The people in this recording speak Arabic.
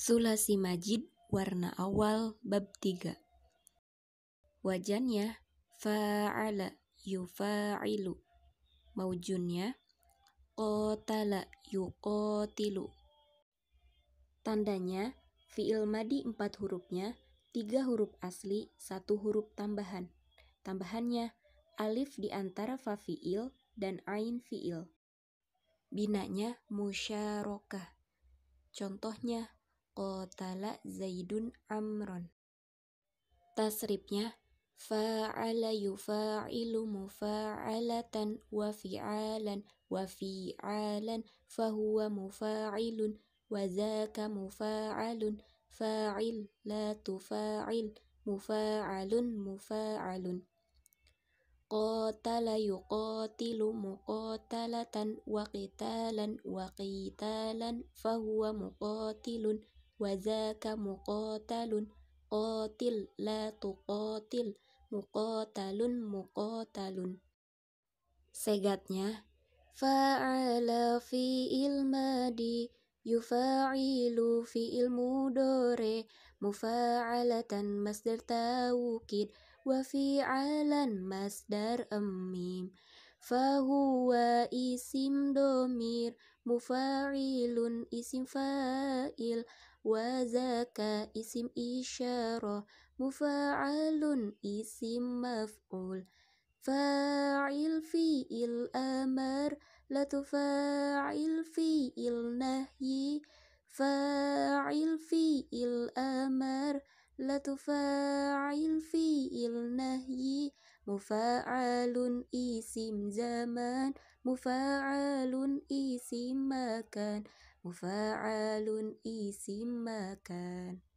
Sulasi Majid warna awal bab 3 Wajannya fa'ala yufa'ilu. Maujunnya qatala yuqatilu. Tandanya fi'il madi empat hurufnya tiga huruf asli satu huruf tambahan. Tambahannya alif di antara fa fi'il dan ain fi'il. Binanya musyarakah. Contohnya qatala Zaidun Amron. Tasrifnya fa'ala yufa'ilu mufa'alatan wa fi'alan wa fi'alan fahuwa mufa'ilun wa zaka mufa'alun fa'il la tufa'il mufa'alun mufa'alun qatala yuqatilu muqatalatan wa qitalan wa qitalan fahuwa muqatilun وذاك مقاتل قاتل لا تقاتل مقاتل مقاتل. سجدnya فعل في المادي يفاعل في المدور مفاعلة مصدر توكيد وفي وفعلا مصدر أميم. فهو اسم ضمير مفاعل اسم فاعل وذاك اسم إشارة مفاعل اسم مفعول. فاعل في الأمر لا تفاعل في النهي فاعل في الأمر لا تفاعل في النهي مفعل اسم زمان مفعل اسم مكان مفعل اسم مكان